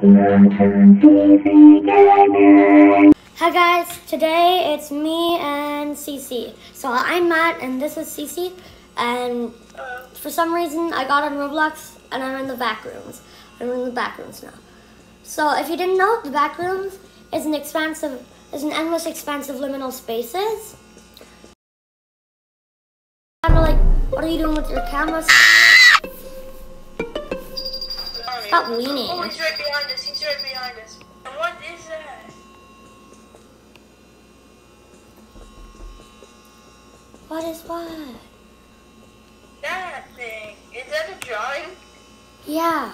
Hi guys, today it's me and Sisi. So I'm Matt and this is Sisi and for some reason I got on Roblox and I'm in the back rooms. I'm in the back rooms now. So if you didn't know, the back rooms is an expansive is an endless expanse of liminal spaces. Kind of like, what are you doing with your camera? Stop leaning. Oh, he's right behind us. He's right behind us. And what is that? What is what? That thing. Is that a drawing? Yeah.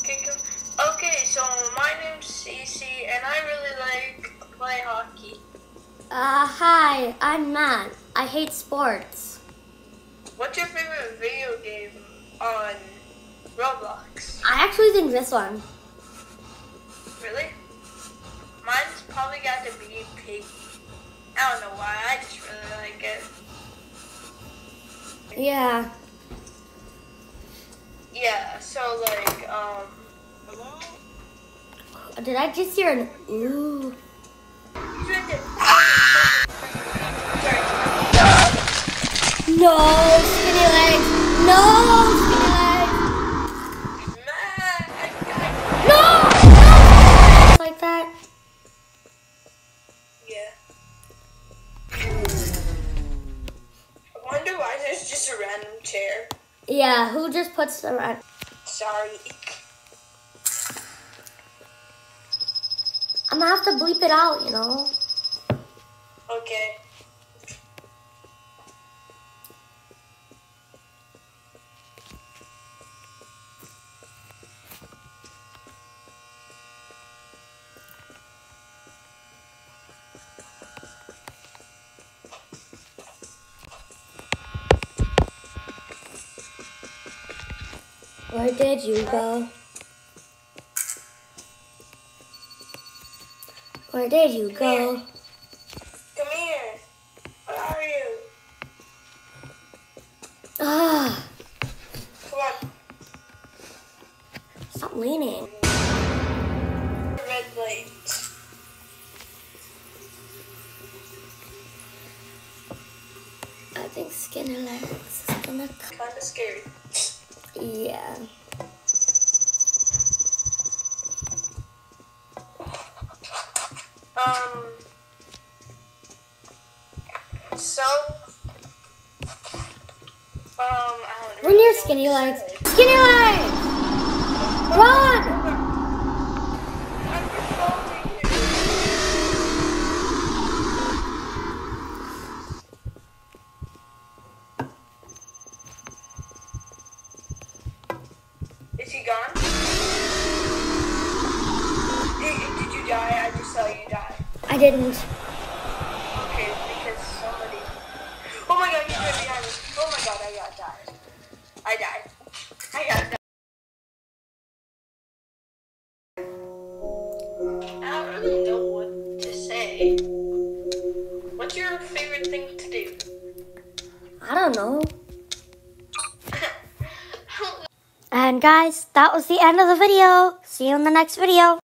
Okay. Okay, so my name's Sisi, and I really like to play hockey. Uh, hi, I'm Matt. I hate sports. What's your favorite video game on Roblox? I actually think this one. Really? Mine's probably got to be Pig. I don't know why. I just really like it. Yeah. Yeah. So like, um. Hello. Did I just hear an ooh? He's right there. Sorry. No, skinny legs. Random chair. Yeah, who just puts the red? Sorry. I'm gonna have to bleep it out, you know? Okay. Where did you go? Where did you go? Come here. Where are you? Ah, Come on. stop leaning. Red light. I think skinny legs is gonna come. Kinda scary. Yeah. Um. So. Um, I don't Run your really know skinny legs. Skinny legs! Run! I didn't. Okay, because somebody. Oh my god, he's right behind me. Oh my god, I got died. I died. I got died. I don't really know what to say. What's your favorite thing to do? I don't know. And guys, that was the end of the video. See you in the next video.